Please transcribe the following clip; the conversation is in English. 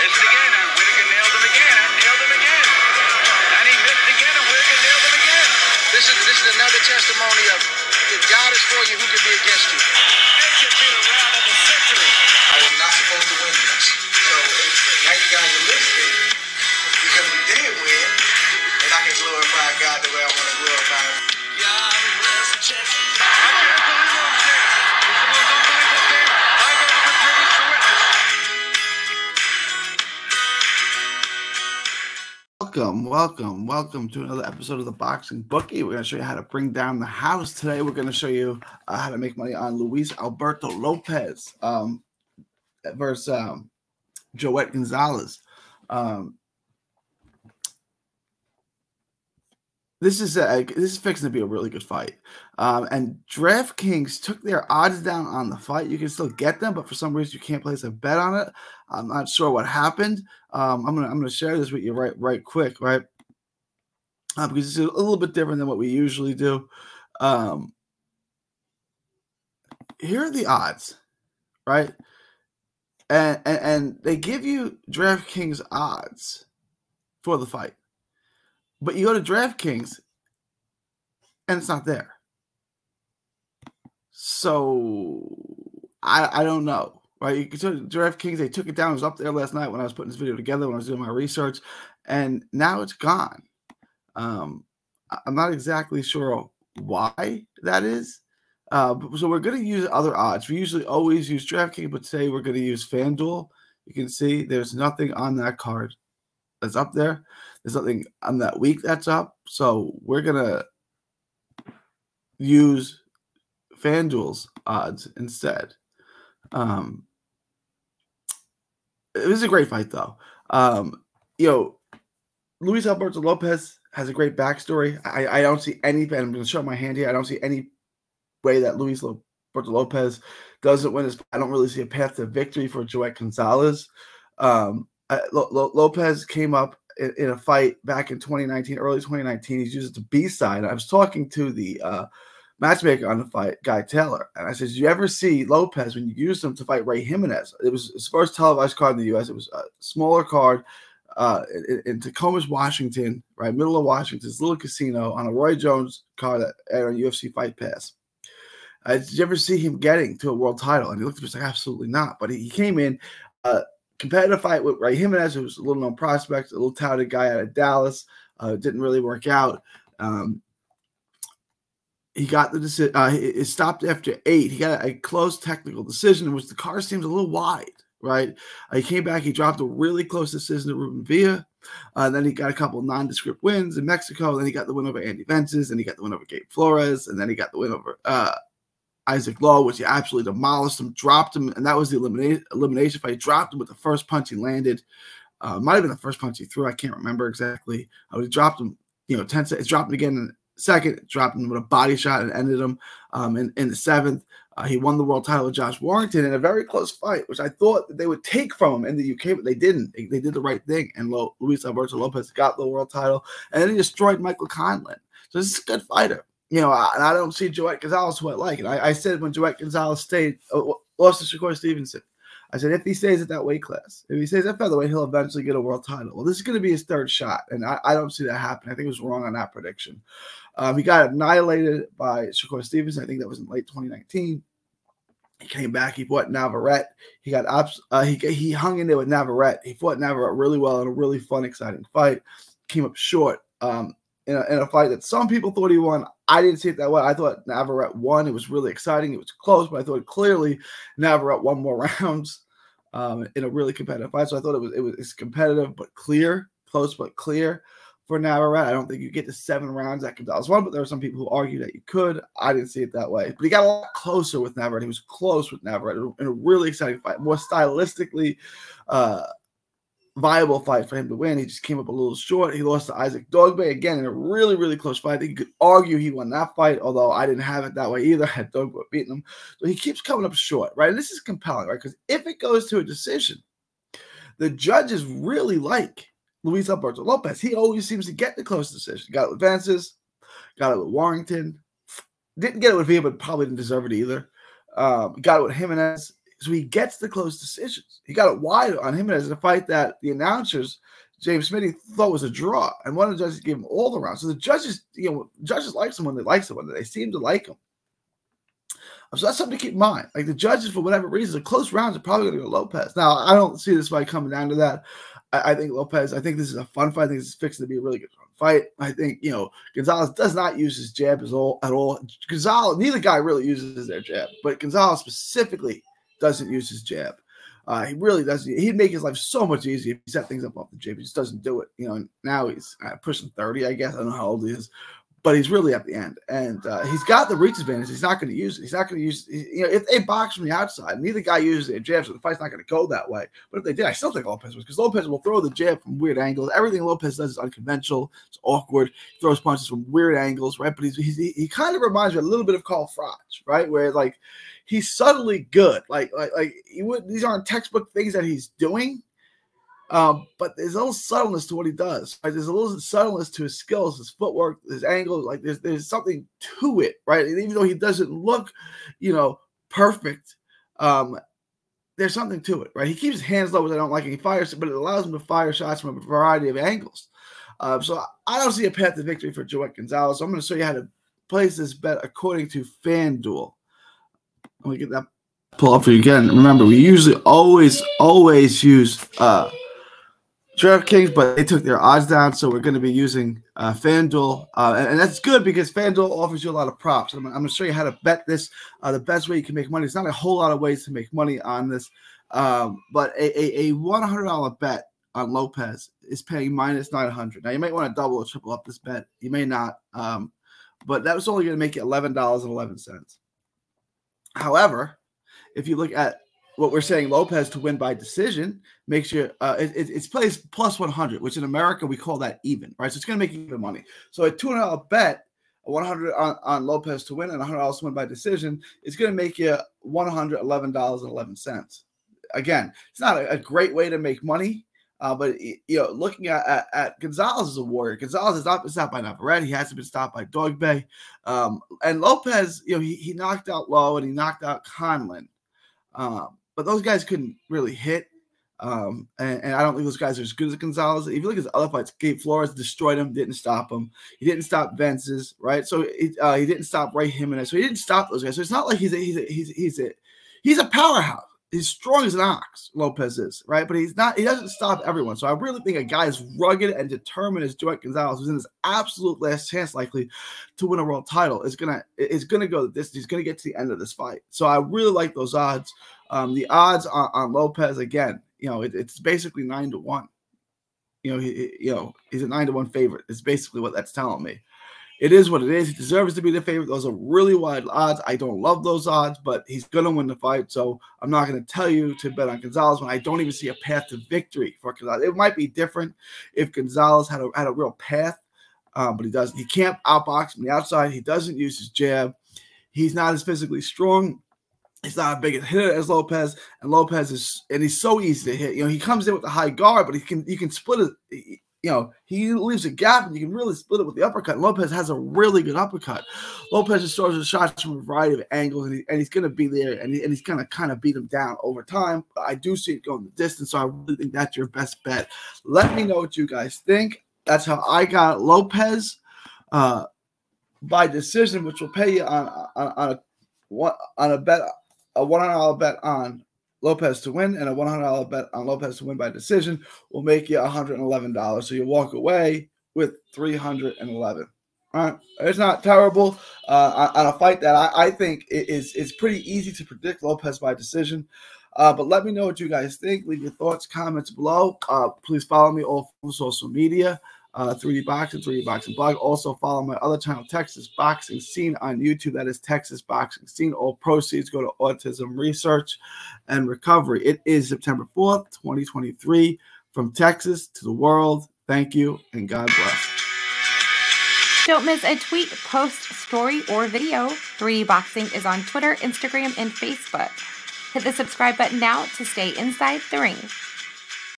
Missed again, and nailed him again, nailed him again. And he missed again, and nailed him again. This is this is another testimony of if God is for you, who can be against you? Welcome, welcome, welcome to another episode of the Boxing Bookie. We're going to show you how to bring down the house today. We're going to show you uh, how to make money on Luis Alberto Lopez um, versus um, Joet Gonzalez. Um, this is a, this is fixing to be a really good fight. Um, and DraftKings took their odds down on the fight. You can still get them, but for some reason you can't place a bet on it. I'm not sure what happened. Um, I'm gonna I'm gonna share this with you right right quick, right? Uh, because it's a little bit different than what we usually do. Um, here are the odds, right? And, and and they give you DraftKings odds for the fight, but you go to DraftKings and it's not there. So I I don't know. Right, you DraftKings they took it down. It was up there last night when I was putting this video together when I was doing my research, and now it's gone. Um, I'm not exactly sure why that is. Uh, so we're going to use other odds. We usually always use DraftKings, but today we're going to use FanDuel. You can see there's nothing on that card that's up there. There's nothing on that week that's up. So we're gonna use FanDuel's odds instead. Um, it was a great fight, though. Um, you know, Luis Alberto Lopez has a great backstory. I, I don't see any, I'm going to show my hand here. I don't see any way that Luis Alberto Lopez doesn't win his. I don't really see a path to victory for Joet Gonzalez. Um, I, Lo- Lo- Lopez came up in, in a fight back in 2019, early 2019. He's used the B side. I was talking to the uh, matchmaker on the fight, Guy Taylor, and I said, "Did you ever see Lopez when you used him to fight Ray Jimenez? It was his first televised card in the U.S. It was a smaller card." Uh, in, in Tacoma's, Washington, right middle of Washington, this little casino on a Roy Jones card that aired on UFC Fight Pass. Uh, did you ever see him getting to a world title? And he looked at me like, absolutely not. But he, he came in, uh, competitive fight with Ray Jimenez, who was a little known prospect, a little touted guy out of Dallas. Uh, didn't really work out. Um, he got the decision. Uh, it stopped after eight. He got a close technical decision in which the car seems a little wide. Right. Uh, he came back. He dropped a really close decision to Ruben Villa. Uh, then he got a couple nondescript wins in Mexico. Then he got the win over Andy Vences. Then he got the win over Gabe Flores. And then he got the win over uh, Isaac Lowe, which he absolutely demolished him, dropped him, and that was the elimination elimination fight. He dropped him with the first punch he landed. Uh, might have been the first punch he threw. I can't remember exactly. Uh, he dropped him, you know, 10 seconds, dropped him again in second, dropped him with a body shot and ended him um, in, in the seventh. Uh, he won the world title with Josh Warrington in a very close fight, which I thought that they would take from him in the UK, but they didn't. They, they did the right thing, and Lo, Luis Alberto Lopez got the world title, and then he destroyed Michael Conlan. So this is a good fighter you know, I, I don't see Joet Gonzalez who I like. it. I, I said when Joet Gonzalez stayed, uh, lost to Shakur Stevenson, I said if he stays at that weight class, if he stays at featherweight, he'll eventually get a world title. Well, this is going to be his third shot, and I, I don't see that happen. I think it was wrong on that prediction. Um, he got annihilated by Shakur Stevenson. I think that was in late 2019. He came back. He fought Navarrete. He got ups. Uh, he he hung in there with Navarrete. He fought Navarrete really well in a really fun, exciting fight. Came up short. Um, in a, in a fight that some people thought he won. I didn't see it that way. I thought Navarrete won. It was really exciting. It was close, but I thought clearly Navarrete won more rounds um, in a really competitive fight. So I thought it was it was competitive but clear, close but clear for Navarrete. I don't think you get to seven rounds that Gonzalez won, but there are some people who argue that you could. I didn't see it that way. But he got a lot closer with Navarrete. He was close with Navarrete in a really exciting fight, more stylistically uh, viable fight for him to win. He just came up a little short. He lost to Isaac Dogboe again in a really, really close fight. I think you could argue he won that fight, although I didn't have it that way either. I had Dogboe beating him. So he keeps coming up short, right? And this is compelling, right? Because if it goes to a decision, the judges really like Luis Alberto Lopez. He always seems to get the close decision. Got it with Vences, got it with Warrington. Didn't get it with Villa, but probably didn't deserve it either. Um, got it with Jimenez. So he gets the close decisions. He got it wide on him as a fight that the announcers, James Smitty, thought was a draw. And one of the judges gave him all the rounds. So the judges, you know, judges like someone they like someone. They seem to like him. Um, so that's something to keep in mind. Like the judges, for whatever reason, the close rounds are probably going to go Lopez. Now, I don't see this fight coming down to that. I, I, think Lopez, I think this is a fun fight. I think this is fixing to be a really good fight. I think, you know, Gonzalez does not use his jab at all. At all. Gonzalez, neither guy really uses their jab, but Gonzalez specifically doesn't use his jab. Uh, he really doesn't. He'd make his life so much easier if he set things up off the jab. He just doesn't do it. You know, now he's uh, pushing 30, I guess. I don't know how old he is, but he's really at the end, and uh, he's got the reach advantage. He's not going to use it. He's not going to use. You know, if they box from the outside, neither guy uses a jab, so the fight's not going to go that way. But if they did, I still think Lopez was because Lopez will throw the jab from weird angles. Everything Lopez does is unconventional. It's awkward. He throws punches from weird angles, right? But he's, he's he, he kind of reminds me a little bit of Carl Froch, right? Where like he's subtly good. Like like like he would. These aren't textbook things that he's doing um, but there's a little subtleness to what he does. Right? There's a little subtleness to his skills, his footwork, his angles. Like there's there's something to it, right? And even though he doesn't look, you know, perfect, um, there's something to it, right? He keeps his hands low, which I don't like, and he fires, but it allows him to fire shots from a variety of angles. Uh, so I don't see a path to victory for Joet Gonzalez. So I'm going to show you how to place this bet according to FanDuel. Let me get that pull up for you again. Remember, we usually always, always use uh, DraftKings, but they took their odds down, so we're going to be using uh, FanDuel, uh, and, and, that's good because FanDuel offers you a lot of props. I'm, I'm going to show you how to bet this. Uh, the best way you can make money. It's not a whole lot of ways to make money on this, um, but a, a, a $100 bet on Lopez is paying minus 900. Now you might want to double or triple up this bet. You may not, um, but that was only going to make you $11.11. However, if you look at what we're saying Lopez to win by decision makes you uh, it, it's placed plus 100, which in America we call that even, right? So it's going to make you even money. So a two hundred dollar bet, 100 on, on Lopez to win and 100 dollars to win by decision is going to make you 111 dollars and 11 cents. Again, it's not a, a, great way to make money. Uh, but you know, looking at, at, at, Gonzalez as a warrior, Gonzalez has not been stopped by Navarrete. He hasn't been stopped by Dogboe. Um, and Lopez, you know, he, he knocked out Lowe and he knocked out Conlan. Um, but those guys couldn't really hit. Um, and, and, I don't think those guys are as good as Gonzalez. If you look at his other fights, Gabe Flores destroyed him, didn't stop him. He didn't stop Vences, right? So uh, he didn't stop Ray Jimenez. So he didn't stop those guys. So it's not like he's a, he's a, he's a, he's a, he's a powerhouse. He's strong as an ox, Lopez is, right? But he's not, he doesn't stop everyone. So I really think a guy as rugged and determined as Joet Gonzalez, who's in his absolute last chance likely to win a world title, is gonna is gonna go this, he's gonna get to the end of this fight. So I really like those odds. Um, the odds on, on Lopez again, you know, it, it's basically nine to one. You know, he, you know, he's a nine to one favorite. It's basically what that's telling me. It is what it is. He deserves to be the favorite. Those are really wide odds. I don't love those odds, but he's gonna win the fight. So I'm not gonna tell you to bet on Gonzalez when I don't even see a path to victory for Gonzalez. It might be different if Gonzalez had a had a real path, um, but he doesn't. He can't outbox from the outside. He doesn't use his jab. He's not as physically strong He's not a big hitter as Lopez, and Lopez is, and he's so easy to hit. You know, he comes in with a high guard, but he can, you can split it. You know, he leaves a gap, and you can really split it with the uppercut. Lopez has a really good uppercut. Lopez just throws his shots from a variety of angles, and, he, and he's going to be there, and, he, and he's going to kind of beat him down over time. I do see it going the distance, so I really think that's your best bet. Let me know what you guys think. That's how I got Lopez uh, by decision, which will pay you on on, on a on a bet a $100 bet on Lopez to win and a $100 bet on Lopez to win by decision will make you $111. So you walk away with 311. All right, it's not terrible uh, on a fight that I, I think is is pretty easy to predict Lopez by decision. Uh, but let me know what you guys think. Leave your thoughts, comments below. Uh, please follow me all social media uh, 3D Boxing, 3D Boxing Blog. Also follow my other channel, Texas Boxing Scene on YouTube. That is Texas Boxing Scene. All proceeds go to autism research and recovery. It is September 4th, 2023. From Texas to the world, thank you and God bless. Don't miss a tweet, post, story, or video. 3D Boxing is on Twitter, Instagram, and Facebook. Hit the subscribe button now to stay inside the ring.